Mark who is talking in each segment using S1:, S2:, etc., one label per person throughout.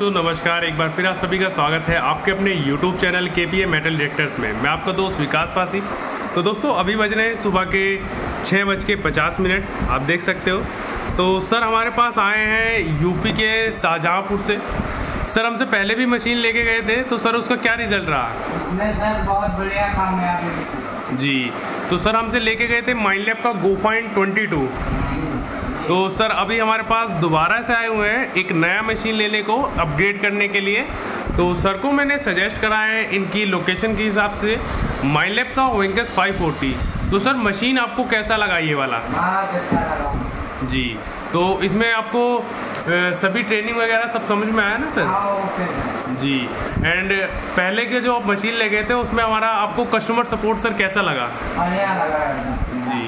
S1: दोस्तों नमस्कार। एक बार फिर आप सभी का स्वागत है आपके अपने YouTube चैनल के पी ए मेटल डिरेक्टर्स में। मैं आपका दोस्त विकास पासी। तो दोस्तों अभी बज रहे हैं सुबह के छः बज के पचास मिनट। आप देख सकते हो। तो सर हमारे पास आए हैं यूपी के शाहजहाँपुर से। सर हमसे पहले भी मशीन लेके गए थे। तो सर उसका क्या रिज़ल्ट रहा?
S2: नहीं सर बहुत बढ़िया काम है
S1: जी। तो सर हमसे लेके गए थे माइंड लैब का गोफाइन ट्वेंटी टू तो सर अभी हमारे पास दोबारा से आए हुए हैं एक नया मशीन लेने को अपग्रेड करने के लिए। तो सर को मैंने सजेस्ट करा है इनकी लोकेशन के हिसाब से। माइलैब का विंकस 540 तो सर मशीन आपको कैसा लगा ये वाला?
S2: अच्छा लगा।
S1: जी। तो इसमें आपको सभी ट्रेनिंग वगैरह सब समझ में आया ना सर?
S2: हाँ
S1: जी। एंड पहले के जो आप मशीन ले गए थे उसमें हमारा आपको कस्टमर सपोर्ट सर कैसा लगा?
S2: बढ़िया लगा।
S1: जी।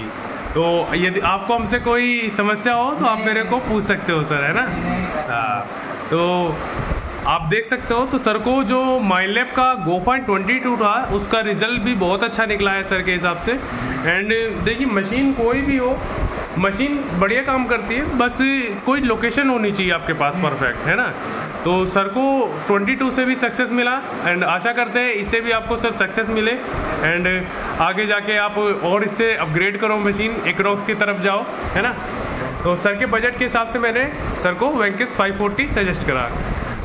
S1: तो यदि आपको हमसे कोई समस्या हो तो आप मेरे को पूछ सकते हो सर है ना? हाँ तो आप देख सकते हो तो सर को जो माइलैब का गोफाइन ट्वेंटी टू था उसका रिज़ल्ट भी बहुत अच्छा निकला है सर के हिसाब से। एंड देखिए मशीन कोई भी हो मशीन बढ़िया काम करती है बस कोई लोकेशन होनी चाहिए आपके पास परफेक्ट है ना? तो सर को 22 से भी सक्सेस मिला एंड आशा करते हैं इससे भी आपको सर सक्सेस मिले एंड आगे जाके आप और इससे अपग्रेड करो मशीन एकरॉक्स की तरफ़ जाओ, है ना? तो सर के बजट के हिसाब से मैंने सर को वेंकिस 540 सजेस्ट करा।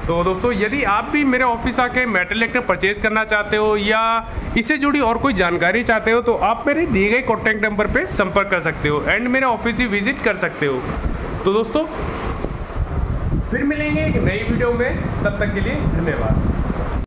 S1: तो दोस्तों, यदि आप भी मेरे ऑफ़िस आके मेटल इलेक्टर परचेज करना चाहते हो या इससे जुड़ी और कोई जानकारी चाहते हो तो आप मेरे दिए गए कॉन्टैक्ट नंबर पर संपर्क कर सकते हो एंड मेरे ऑफ़िस भी विज़िट कर सकते हो। तो दोस्तों फिर मिलेंगे एक नई वीडियो में। तब तक के लिए धन्यवाद।